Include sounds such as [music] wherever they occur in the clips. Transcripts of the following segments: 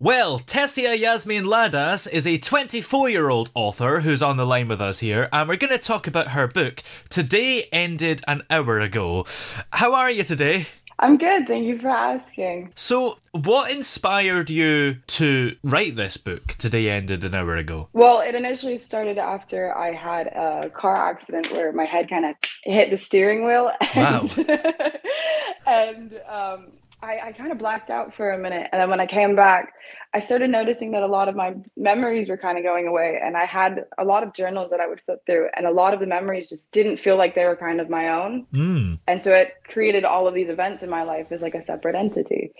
Well, Tessia Yasmine Ladas is a 24 year old author who's on the line with us here, and we're going to talk about her book, Today Ended an Hour Ago. How are you today? I'm good. Thank you for asking. So, what inspired you to write this book, Today Ended an Hour Ago? Well, it initially started after I had a car accident where my head kind of hit the steering wheel. Wow. And, [laughs] um, I, I kind of blacked out for a minute. And then when I came back, I started noticing that a lot of my memories were kind of going away. And I had a lot of journals that I would flip through, and a lot of the memories just didn't feel like they were kind of my own. Mm. And so it created all of these events in my life as like a separate entity.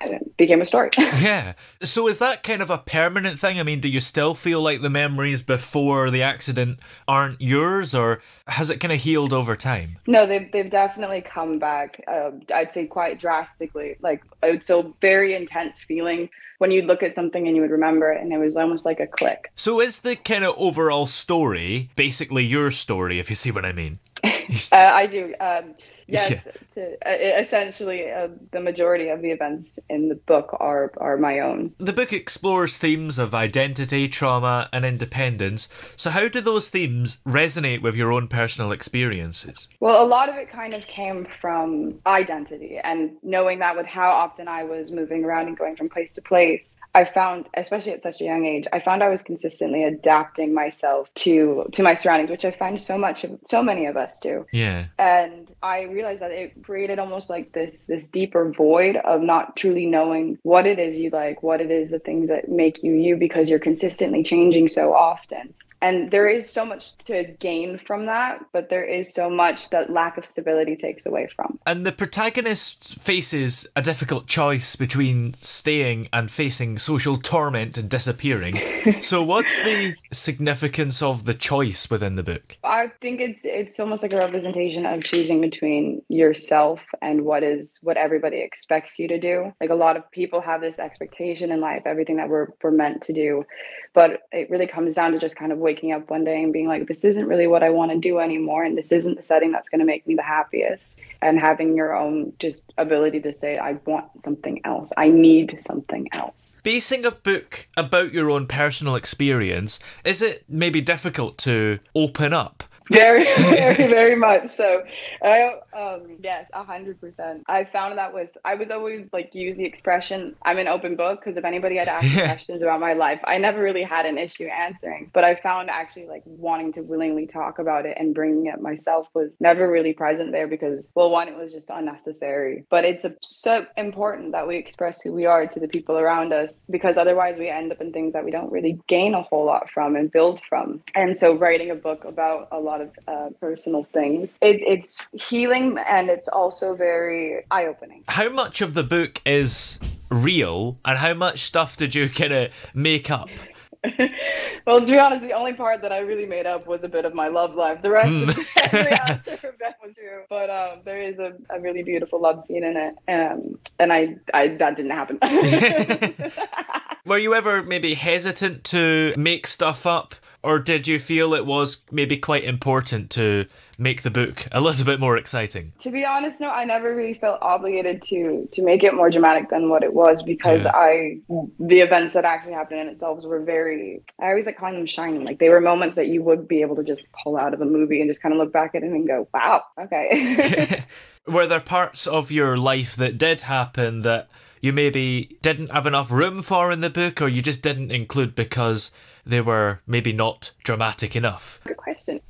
And it became a story. [laughs] Yeah. So, is that kind of a permanent thing? I mean, do you still feel like the memories before the accident aren't yours, or has it kind of healed over time? no, they've, they've definitely come back. Um, I'd say quite drastically. Like, it's a very intense feeling when you'd look at something and you would remember it, and it was almost like a click. So, is the kind of overall story basically your story, if you see what I mean? [laughs] [laughs] Uh, I do. Um, yes, Yeah. to, uh, essentially, uh, the majority of the events in the book are are my own. The book explores themes of identity, trauma, and independence. So, how do those themes resonate with your own personal experiences? Well, a lot of it kind of came from identity and knowing that with how often I was moving around and going from place to place, I found, especially at such a young age, I found I was consistently adapting myself to to my surroundings, which I find so much of so many of us do. Yeah. And I realized that it created almost like this this deeper void of not truly knowing what it is you like, what it is the things that make you you because you're consistently changing so often. And there is so much to gain from that, but there is so much that lack of stability takes away from. And the protagonist faces a difficult choice between staying and facing social torment and disappearing. [laughs] so, what's the significance of the choice within the book? I think it's it's almost like a representation of choosing between yourself and what is what everybody expects you to do. Like a lot of people have this expectation in life, everything that we're we're meant to do. But it really comes down to just kind of waking up one day and being like, this isn't really what I want to do anymore. And this isn't the setting that's going to make me the happiest. And having your own just ability to say, I want something else. I need something else. Basing a book about your own personal experience, is it maybe difficult to open up? Very, [laughs] very, very much so. I, um, yes, a hundred percent. I found that with I was always like use the expression "I'm an open book" because if anybody had asked me Yeah. questions about my life, I never really had an issue answering. But I found actually like wanting to willingly talk about it and bringing it myself was never really present there because well, one, it was just unnecessary. But it's a, so important that we express who we are to the people around us because otherwise we end up in things that we don't really gain a whole lot from and build from. And so writing a book about a lot of uh, personal things, it, it's healing and it's also very eye opening. How much of the book is real, and how much stuff did you kind of make up? [laughs] well, to be honest, the only part that I really made up was a bit of my love life. The rest of [laughs] every aspect of that was true. But um, there is a, a really beautiful love scene in it, um, and I, I that didn't happen. [laughs] Were you ever maybe hesitant to make stuff up, or did you feel it was maybe quite important to make the book a little bit more exciting? to be honest, no, I never really felt obligated to to make it more dramatic than what it was because Yeah. I the events that actually happened in itself were very I always like calling them shining. Like they were moments that you would be able to just pull out of a movie and just kind of look back at it and go, Wow, okay. [laughs] [laughs] Were there parts of your life that did happen that you maybe didn't have enough room for in the book, or you just didn't include because they were maybe not dramatic enough? Good question.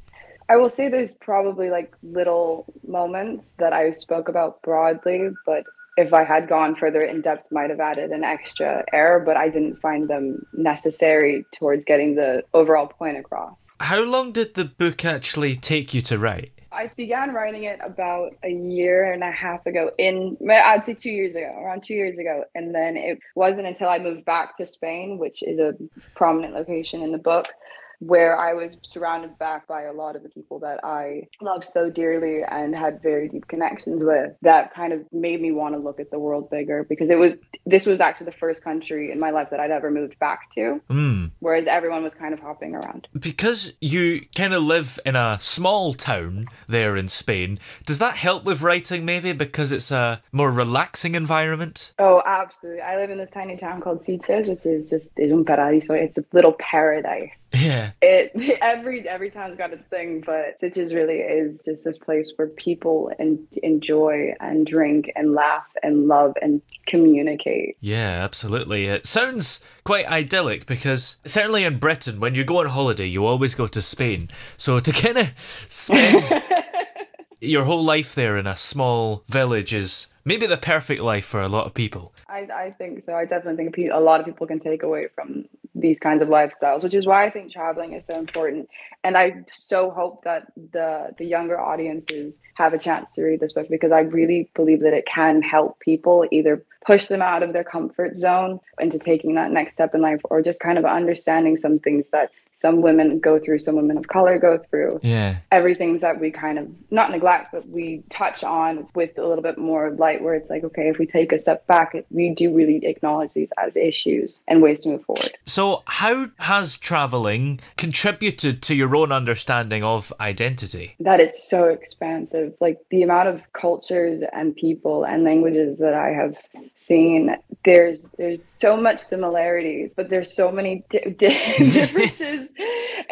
I will say there's probably like little moments that I spoke about broadly, but if I had gone further in depth, might have added an extra error, but I didn't find them necessary towards getting the overall point across. How long did the book actually take you to write? I began writing it about a year and a half ago. In I'd say two years ago, around two years ago, and then it wasn't until I moved back to Spain, which is a prominent location in the book, where I was surrounded back by a lot of the people that I love so dearly and had very deep connections with. That kind of made me want to look at the world bigger because it was this was actually the first country in my life that I'd ever moved back to, Mm. whereas everyone was kind of hopping around. Because you kind of live in a small town there in Spain, does that help with writing maybe because it's a more relaxing environment? Oh, absolutely! I live in this tiny town called Sitges, which is just is un paradiso. It's a little paradise. Yeah. It [laughs] every every town's got its thing but Sitges really is just this place where people en- enjoy and drink and laugh and love and communicate Yeah, absolutely. It sounds quite idyllic because certainly in Britain, when you go on holiday, you always go to Spain. So to kind of spend [laughs] your whole life there in a small village is maybe the perfect life for a lot of people. I, I think so i definitely think a lot of people can take away from these kinds of lifestyles which is why i think traveling is so important. And i so hope that the the younger audiences have a chance to read this book because i really believe that it can help people either push them out of their comfort zone into taking that next step in life or just kind of understanding some things that some women go through some women of color go through Yeah. everything that we kind of not neglect but we touch on with a little bit more light where it's like okay if we take a step back we do really acknowledge these as issues and ways to move forward So, how has traveling contributed to your own understanding of identity? that it's so expansive like the amount of cultures and people and languages that i have seen there's there's so much similarities but there's so many di- di- [laughs] differences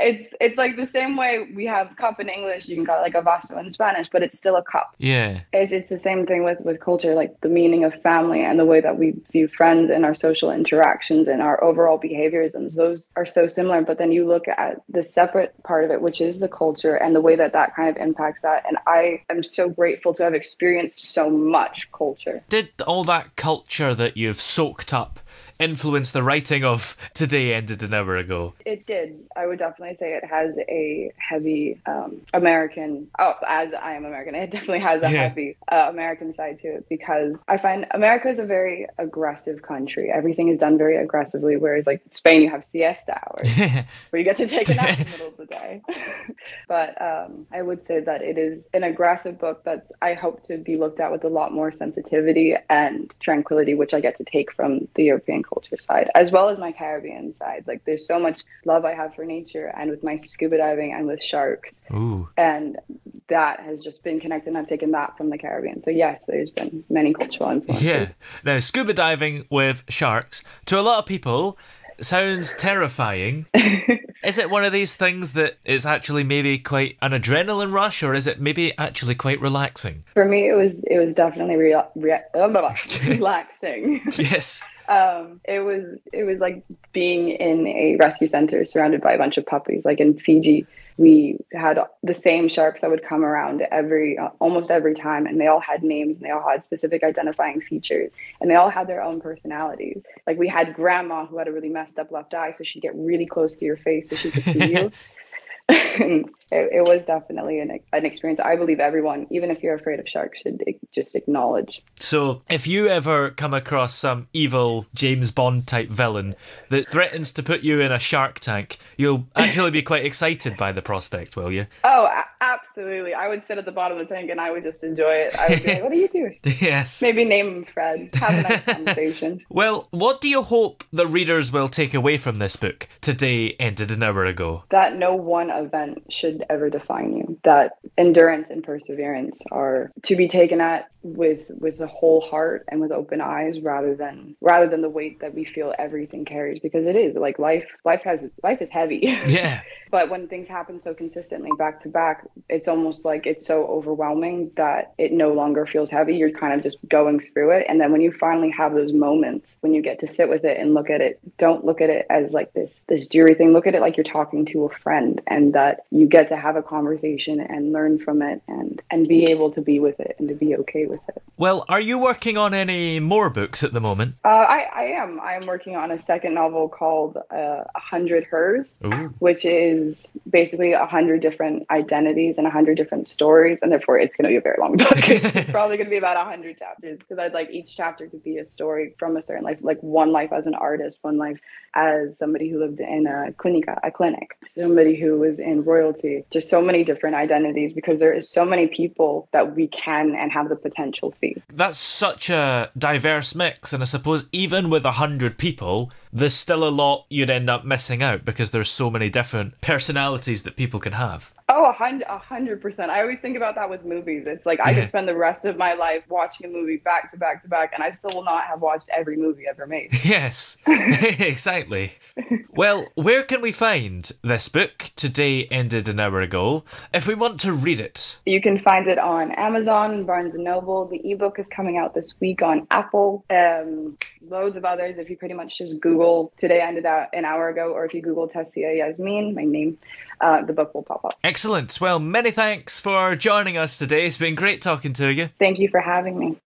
it's it's like the same way we have cup in english you can call it like a vaso in spanish but it's still a cup Yeah. It's, it's the same thing with, with culture, like the meaning of family and the way that we view friends and our social interactions and our overall behaviors. And those are so similar. But then you look at the separate part of it, which is the culture and the way that that kind of impacts that. And I am so grateful to have experienced so much culture. Did all that culture that you've soaked up influence the writing of Today Ended an Hour Ago? It did. I would definitely say it has a heavy um, American. Oh, as I am American, it definitely has a Yeah. heavy uh, American side to it because I find America is a very aggressive country. Everything is done very aggressively, whereas like Spain, you have siesta hours [laughs] where you get to take a nap in the [laughs] middle of the day. [laughs] but um, I would say that it is an aggressive book that's I hope to be looked at with a lot more sensitivity and tranquility, which I get to take from the European culture side as well as my Caribbean side. Like there's so much love I have for nature and with my scuba diving and with sharks. Ooh. And that has just been connected and I've taken that from the Caribbean. So yes, there's been many cultural influences. Yeah. Now, scuba diving with sharks, to a lot of people, sounds terrifying. [laughs] is it one of these things that is actually maybe quite an adrenaline rush, or is it maybe actually quite relaxing? For me, it was it was definitely rea- rea- blah, [laughs] blah, [laughs] blah, relaxing. Yes. Um, it was it was like being in a rescue center surrounded by a bunch of puppies. Like in Fiji, we had the same sharks that would come around every uh, almost every time, and they all had names and they all had specific identifying features, and they all had their own personalities. Like we had grandma who had a really messed up left eye, so she'd get really close to your face so she could see [laughs] you. [laughs] it, it was definitely an, an experience I believe everyone, even if you're afraid of sharks, should just acknowledge. So, if you ever come across some evil James Bond type villain that threatens to put you in a shark tank, you'll actually be quite excited by the prospect, will you? Oh, absolutely. I would sit at the bottom of the tank and I would just enjoy it. I would be like, what are you doing? [laughs] yes. Maybe name him Fred. Have a nice [laughs] conversation. Well, what do you hope the readers will take away from this book? Today ended an hour ago. That no one event should ever define you. That endurance and perseverance are to be taken at with with a whole heart and with open eyes rather than rather than the weight that we feel everything carries because it is like life life has life is heavy. Yeah. [laughs] But when things happen so consistently back to back, it's almost like it's so overwhelming that it no longer feels heavy. You're kind of just going through it. And then when you finally have those moments, when you get to sit with it and look at it, don't look at it as like this this dreary thing. Look at it like you're talking to a friend and that you get to have a conversation and learn from it and and be able to be with it and to be okay with it. Well, are you working on any more books at the moment? Uh, I, I am. I am working on a second novel called uh, A Hundred Hers. Ooh. which is basically a hundred different identities and a 100 different stories and therefore it's going to be a very long book. [laughs] It's [laughs] probably going to be about a 100 chapters because i'd like each chapter to be a story from a certain life like one life as an artist one life as somebody who lived in a clinica a clinic somebody who was in royalty. Just so many different identities because there is so many people that we can and have the potential to be. That's such a diverse mix and i suppose even with a 100 people there's still a lot you'd end up missing out because there's so many different personalities that people can have. Oh, a hundred, a hundred percent. I always think about that with movies. It's like I could spend the rest of my life watching a movie back to back to back, and I still will not have watched every movie ever made. [laughs] Yes, [laughs] exactly. well, where can we find this book? Today ended an hour ago. If we want to read it, you can find it on Amazon, Barnes and Noble. The ebook is coming out this week on Apple. Um, loads of others. If you pretty much just Google "Today I Ended Out an Hour Ago," or if you Google Tessia Yasmine, my name, uh, the book will pop up. Excellent. Well, many thanks for joining us today. It's been great talking to you. Thank you for having me.